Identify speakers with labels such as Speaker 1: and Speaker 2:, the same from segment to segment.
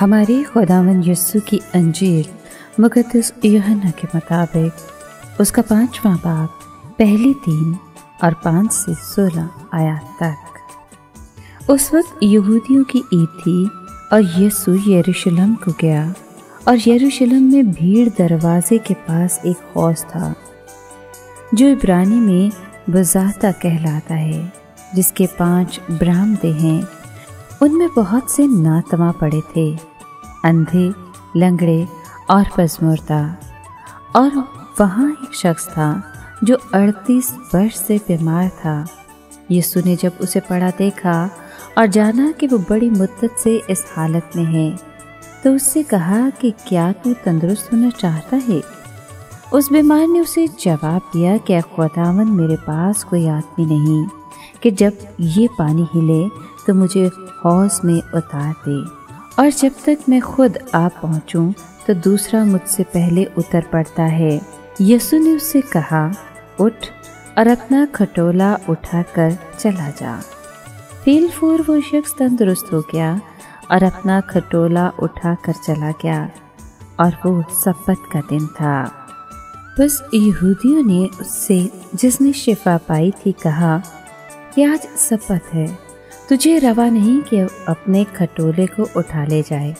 Speaker 1: हमारे खुदावन यस्सु की अंजीर मुकदस यूहन्ना के मुताबिक उसका बाप पहली तीन और पाँच से सोलह आयात तक। उस वक्त यहूदियों की ईद थी और यीशु यरूशलेम को गया और यरूशलेम में भीड़ दरवाजे के पास एक हौस था, जो इब्रानी में बजाता कहलाता है, जिसके पाँच ब्राह्मदे हैं। उनमें बहुत से नातमा पड़े थे। अंधे, लंगड़े और पजमुर्दा। और वहाँ एक शख्स था जो अड़तीस वर्ष से बीमार था। यीशु ने जब उसे पड़ा देखा और जाना कि वो बड़ी मुद्दत से इस हालत में है तो उससे कहा कि क्या तू तंदुरुस्त होना चाहता है? उस बीमार ने उसे जवाब दिया कि खुदावन मेरे पास कोई आदमी नहीं कि जब ये पानी हिले तो मुझे हौस में उतार दे। और जब तक मैं खुद आ पहुंचूं तो दूसरा मुझसे पहले उतर पड़ता है। यसु ने उससे कहा, उठ और अपना खटोला उठाकर चला जा। फील फूर वो शख्स तंदुरुस्त हो गया और अपना खटोला उठाकर चला गया, और वो सपत का दिन था। बस यहूदियों ने उससे, जिसने शिफा पाई थी, कहा कि आज सपत है। तुझे रवा नहीं कि अपने खटोले को उठा ले जाए।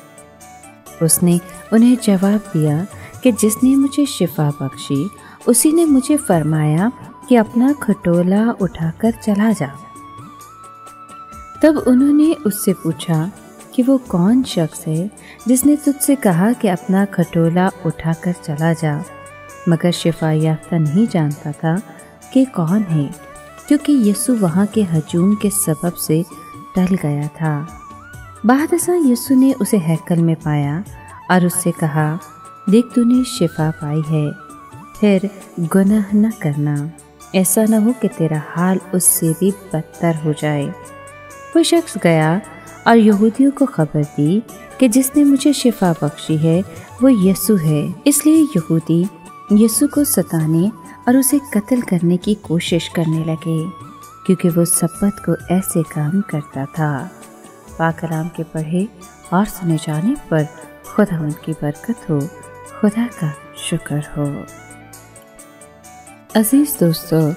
Speaker 1: उसने उन्हें जवाब दिया कि जिसने मुझे शिफा बख्शी, उसी ने मुझे फरमाया कि अपना खटोला उठाकर चला जा। तब उन्होंने उससे पूछा कि वो कौन शख्स है जिसने तुझसे कहा कि अपना खटोला उठाकर चला जा, मगर शिफा याफ्ता नहीं जानता था कि कौन है। क्योंकि यीशु वहाँ के हजूम के सबब से टल गया था। बाद यीशु ने उसे हैकल में पाया और उससे कहा, देख, तूने शिफा पाई है। फिर गुनाह न करना। ऐसा न हो कि तेरा हाल उससे भी बदतर हो जाए। वो शख्स गया और यहूदियों को खबर दी कि जिसने मुझे शिफा बख्शी है, वो यसु है। इसलिए यहूदी यसु को सताने और उसे कत्ल करने की कोशिश करने लगे, क्योंकि वो सपत को ऐसे काम करता था। पाकलाम के पढ़े और सुने जाने पर खुदा उनकी बरकत हो, खुदा का शुक्र हो। अज़ीज़ दोस्तों,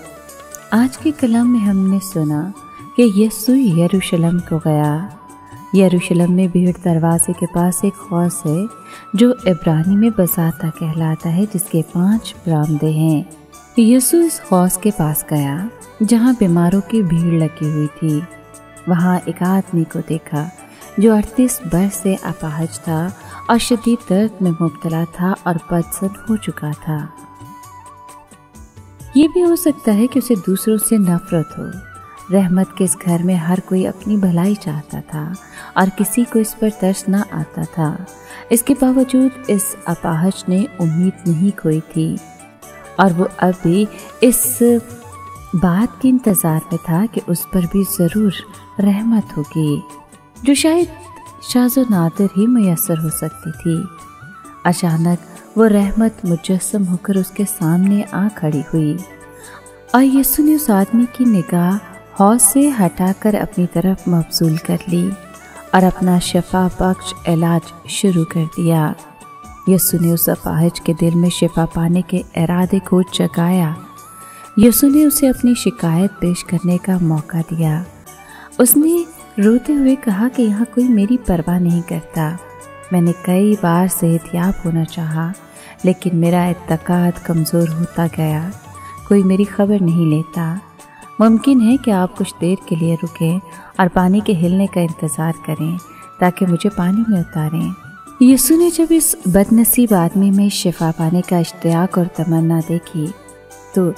Speaker 1: आज के कलाम में हमने सुना कि यस्सु यरूशलेम को गया। यरूशलेम में भीड़ दरवाजे के पास एक हौस है, जो इब्रानी में बसाता कहलाता है, जिसके पाँच बरामदे हैं। यीशु इस हौस के पास गया, जहाँ बीमारों की भीड़ लगी हुई थी। वहाँ एक आदमी को देखा, जो अड़तीस वर्ष से अपाहज था और शदीद दर्द में मुबतला था और बदसन हो चुका था। ये भी हो सकता है कि उसे दूसरों से नफरत हो। रहमत के इस घर में हर कोई अपनी भलाई चाहता था और किसी को इस पर तरस ना आता था। इसके बावजूद इस अपाहज ने उम्मीद नहीं खोई थी। और वो अब भी इस बात के इंतज़ार में था कि उस पर भी ज़रूर रहमत होगी, जो शायद शाजो नादिर ही मैसर हो सकती थी। अचानक वो रहमत मुजस्म होकर उसके सामने आ खड़ी हुई और यसु ने उस आदमी की निगाह हौस से हटाकर अपनी तरफ़ मबसूल कर ली और अपना शफा बख्श इलाज शुरू कर दिया। यसु ने उस अपाहिज के दिल में शिफा पाने के इरादे को जगाया। यसु ने उसे अपनी शिकायत पेश करने का मौका दिया। उसने रोते हुए कहा कि यहाँ कोई मेरी परवाह नहीं करता। मैंने कई बार सेहतियाब होना चाहा, लेकिन मेरा एतकाद कमज़ोर होता गया। कोई मेरी खबर नहीं लेता। मुमकिन है कि आप कुछ देर के लिए रुकें और पानी के हिलने का इंतज़ार करें, ताकि मुझे पानी में उतारें। यीशु ने जब इस बदनसीब आदमी में शिफा पाने का इश्तियाक और तमन्ना देखी तो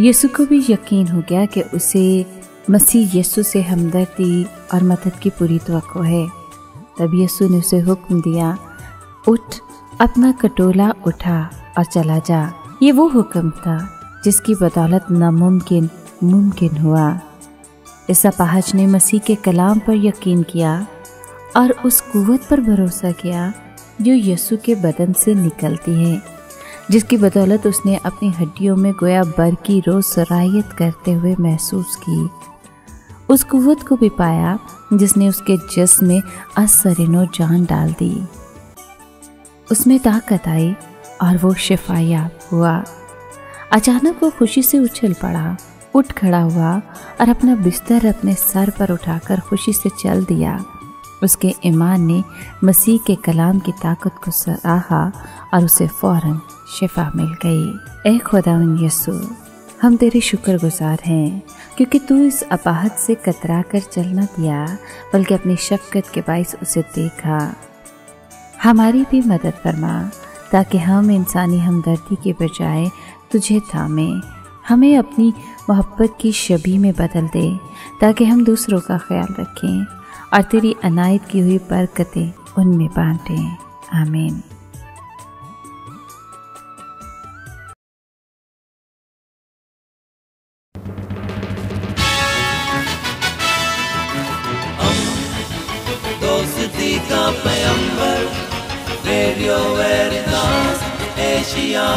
Speaker 1: यीशु को भी यकीन हो गया कि उसे मसीह यीशु से हमदर्दी और मदद की पूरी तो है। तब यीशु ने उसे हुक्म दिया, उठ, अपना कटोला उठा और चला जा। ये वो हुक्म था जिसकी बदौलत नामुमकिन मुमकिन हुआ। इस अपाहज ने मसीह के कलाम पर यकीन किया। और उस कुवत पर भरोसा किया जो यसु के बदन से निकलती है, जिसकी बदौलत उसने अपनी हड्डियों में गोया बर की रोज सराहियत करते हुए महसूस की। उस कुत को भी पाया जिसने उसके जिस्म में असरिनो जान डाल दी। उसमें ताकत आई और वो शिफायाब हुआ। अचानक वो खुशी से उछल पड़ा, उठ खड़ा हुआ और अपना बिस्तर अपने सर पर उठाकर खुशी से चल दिया। उसके ईमान ने मसीह के कलाम की ताकत को सराहा और उसे फ़ौरन शिफा मिल गई। ए खुदा यसु, हम तेरे शुक्रगुजार हैं, क्योंकि तू इस अपाहत से कतरा कर चलना दिया, बल्कि अपनी शफकत के बायस उसे देखा। हमारी भी मदद फरमा, ताकि हम इंसानी हमदर्दी के बजाय तुझे थामे। हमें अपनी मोहब्बत की शबी में बदल दे, ताकि हम दूसरों का ख्याल रखें। और तेरी अनायत की हुई बरकतें उनमें बांटें। आमीन।
Speaker 2: पैम्बर रेडियो एशिया